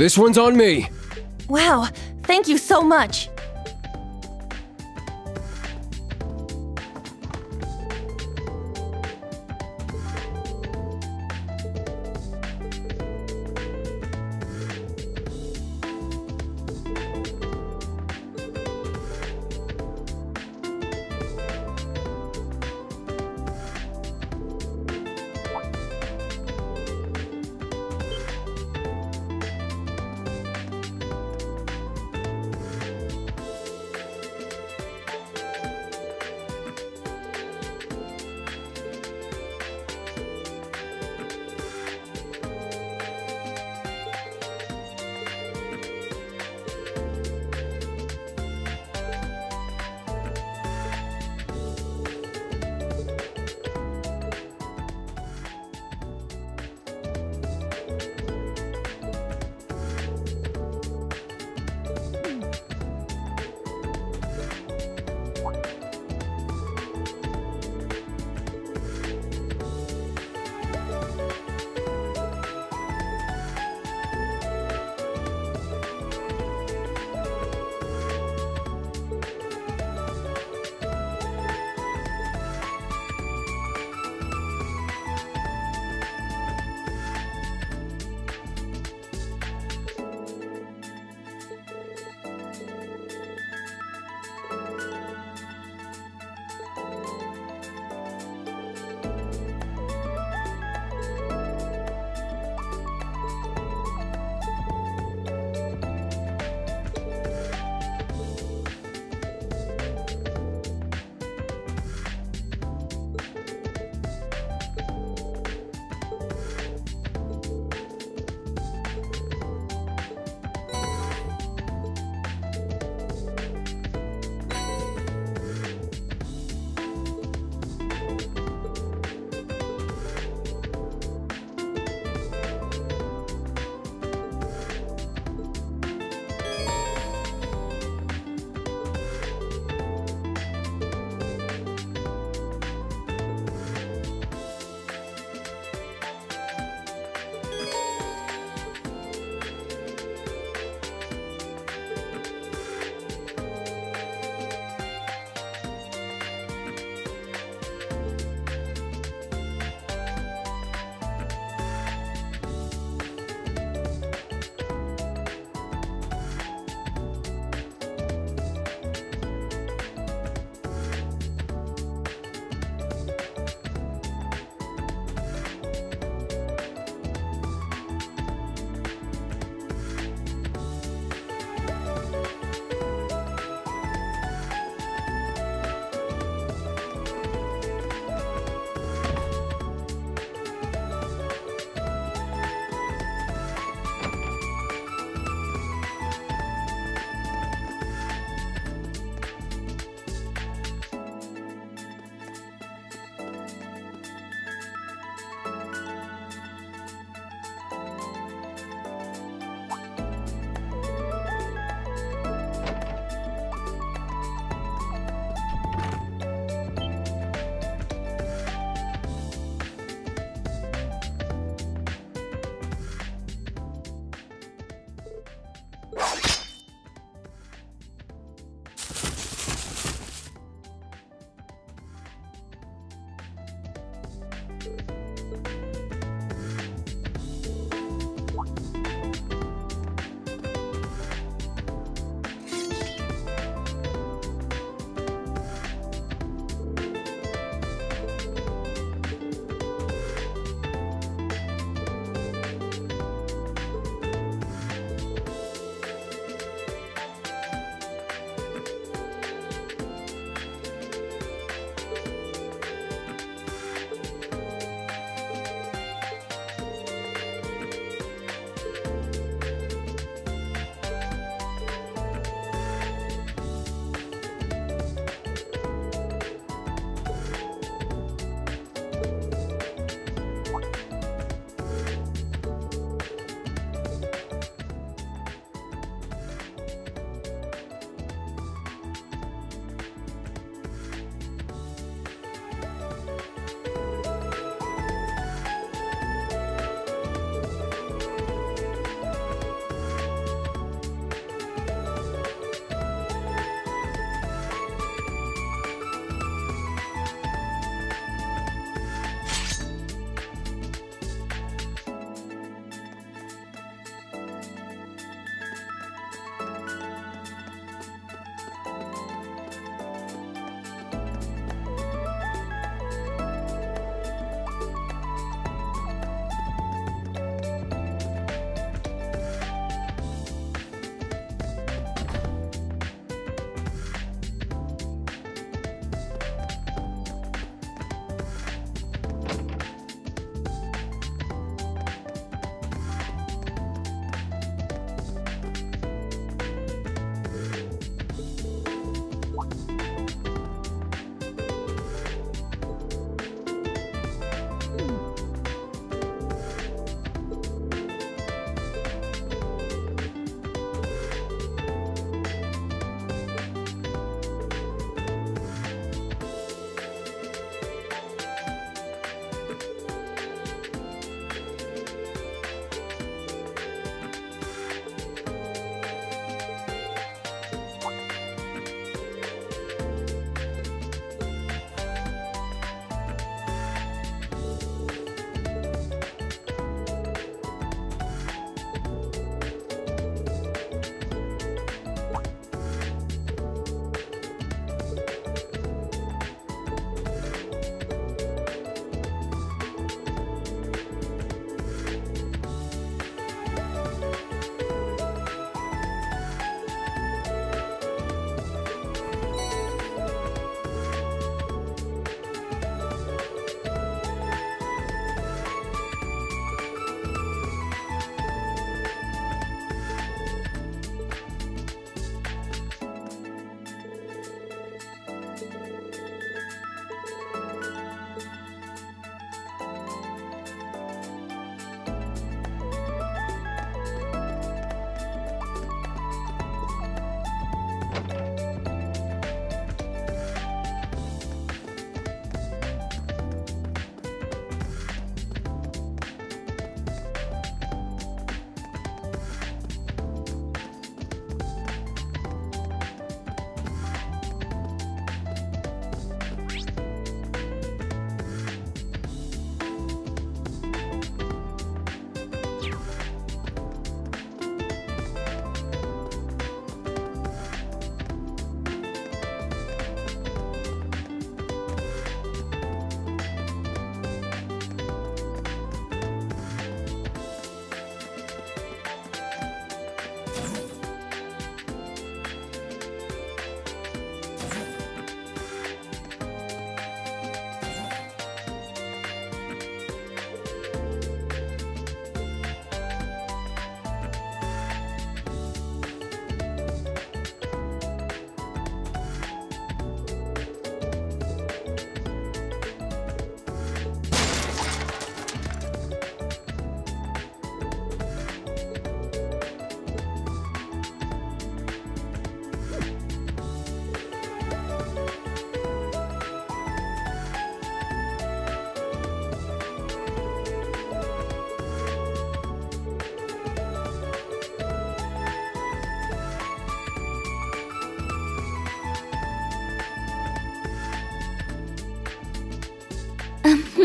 This one's on me. Wow, thank you so much.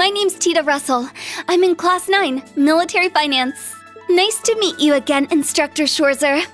My name's Tita Russell. I'm in Class 9, Military Finance. Nice to meet you again, Instructor Schwarzer.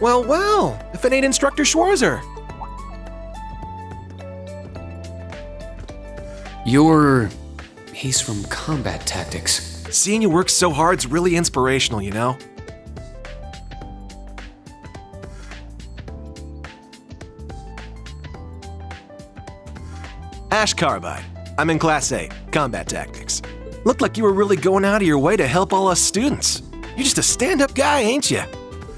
Well, well, if it ain't Instructor Schwarzer. You're. He's from Combat Tactics. Seeing you work so hard's really inspirational, you know? Ash Carbide. I'm in Class 8, Combat Tactics. Looked like you were really going out of your way to help all us students. You're just a stand up guy, ain't you?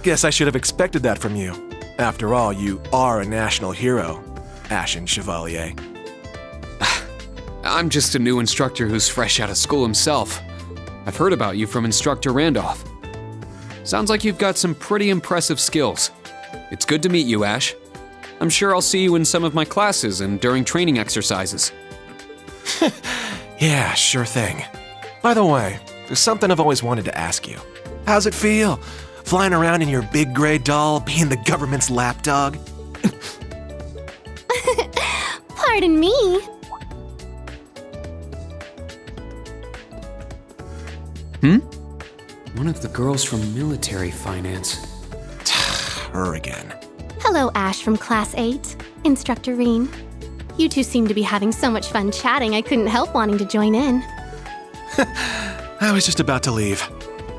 Guess I should have expected that from you. After all, you are a national hero, Ashen Chevalier. I'm just a new instructor who's fresh out of school himself. I've heard about you from Instructor Randolph. Sounds like you've got some pretty impressive skills. It's good to meet you, Ash. I'm sure I'll see you in some of my classes and during training exercises. Yeah, sure thing. By the way, there's something I've always wanted to ask you. How's it feel? Flying around in your big gray doll, being the government's lapdog? Pardon me. Hmm? One of the girls from military finance. Her again. Hello, Ash from Class 8. Instructor Rean. You two seem to be having so much fun chatting, I couldn't help wanting to join in. I was just about to leave.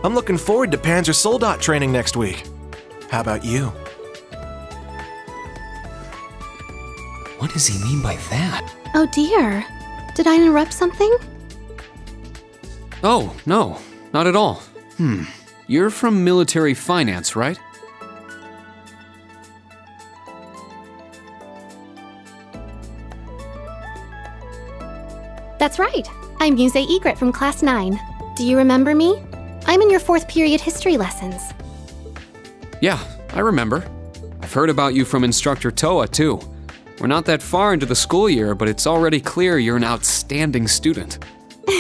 I'm looking forward to Panzer Soldat training next week. How about you? What does he mean by that? Oh dear. Did I interrupt something? Oh, no, not at all. Hmm. You're from military finance, right? That's right. I'm Musse Egret from Class 9. Do you remember me? I'm in your fourth period history lessons. Yeah, I remember. I've heard about you from Instructor Towa, too. We're not that far into the school year, but it's already clear you're an outstanding student.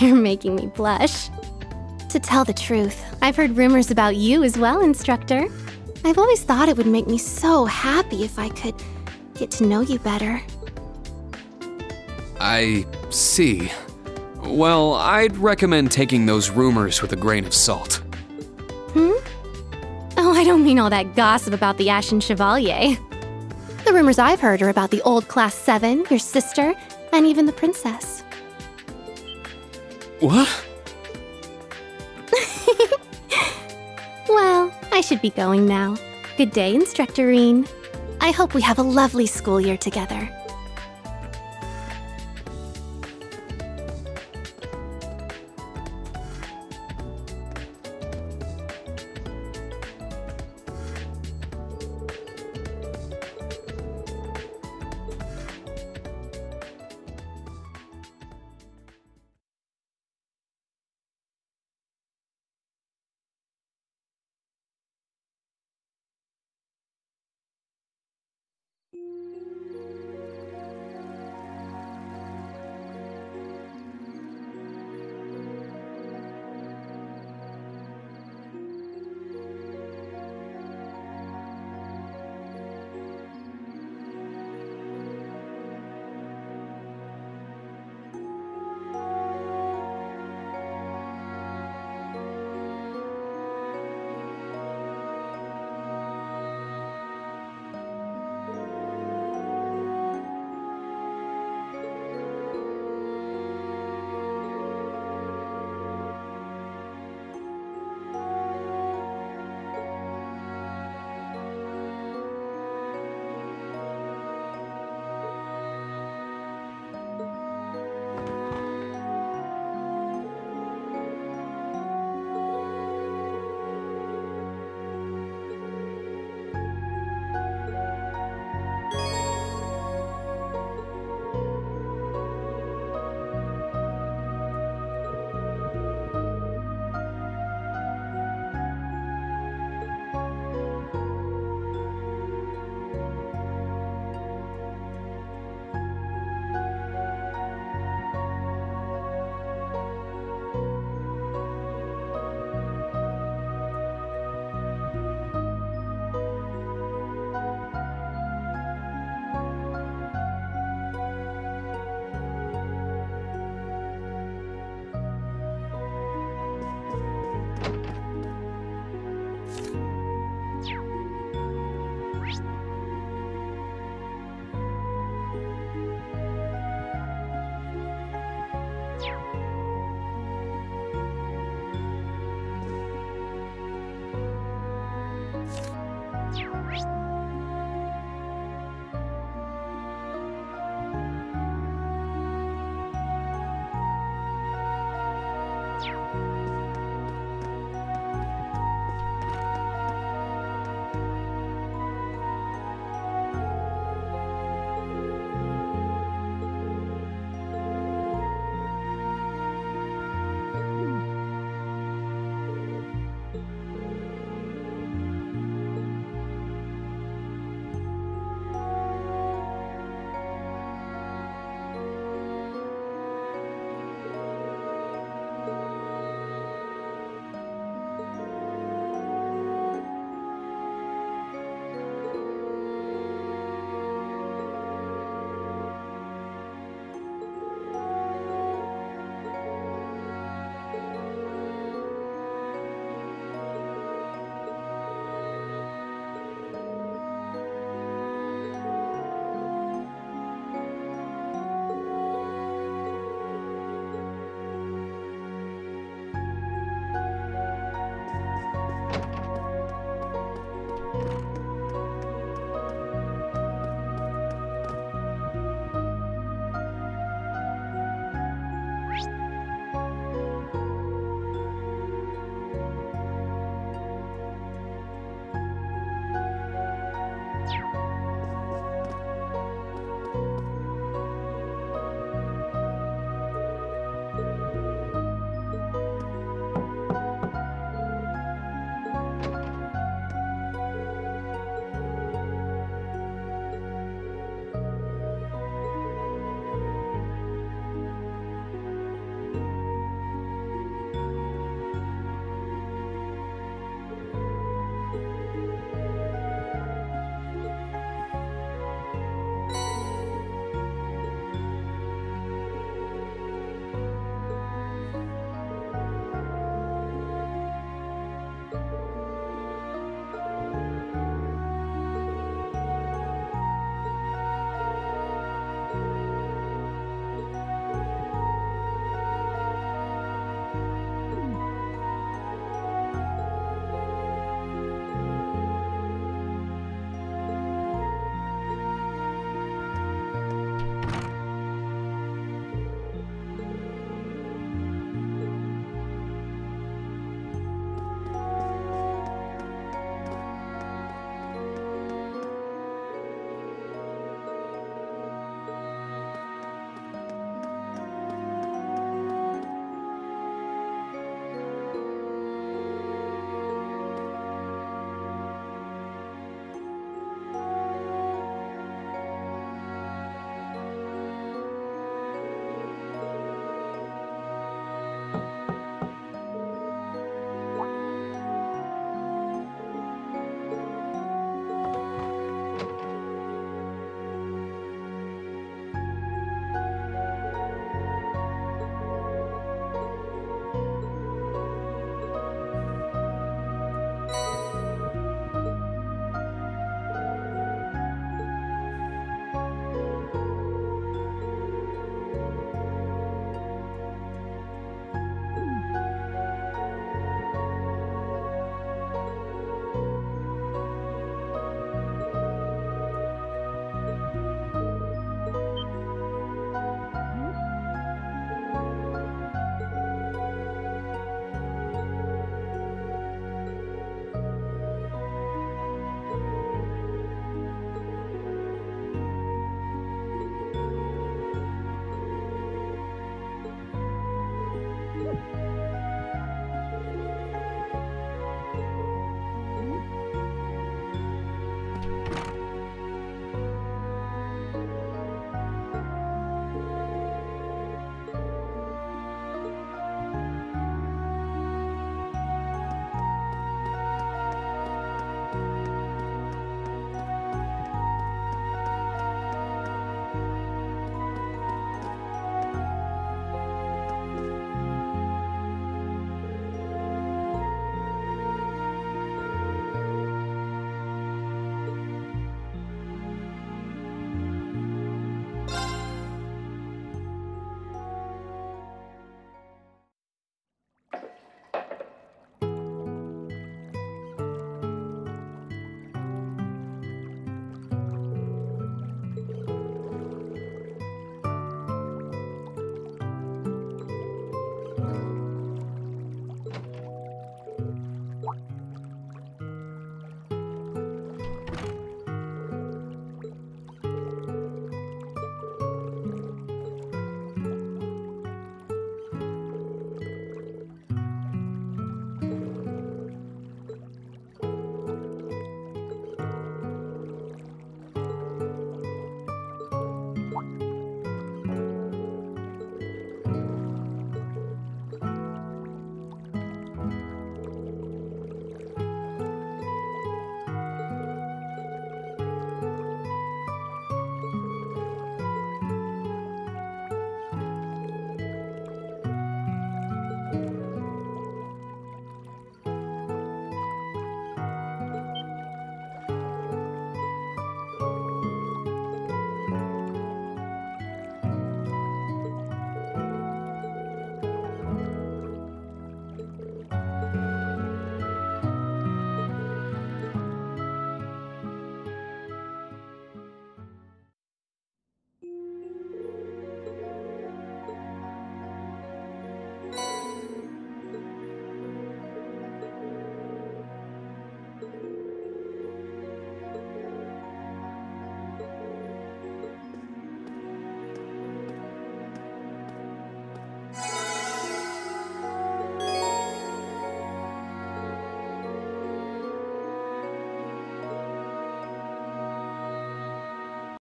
You're making me blush. To tell the truth, I've heard rumors about you as well, Instructor. I've always thought it would make me so happy if I could get to know you better. I see. Well, I'd recommend taking those rumors with a grain of salt. Hmm? Oh, I don't mean all that gossip about the Ashen Chevalier. The rumors I've heard are about the old Class 7, your sister, and even the princess. What? Well, I should be going now. Good day, Instructorine. I hope we have a lovely school year together.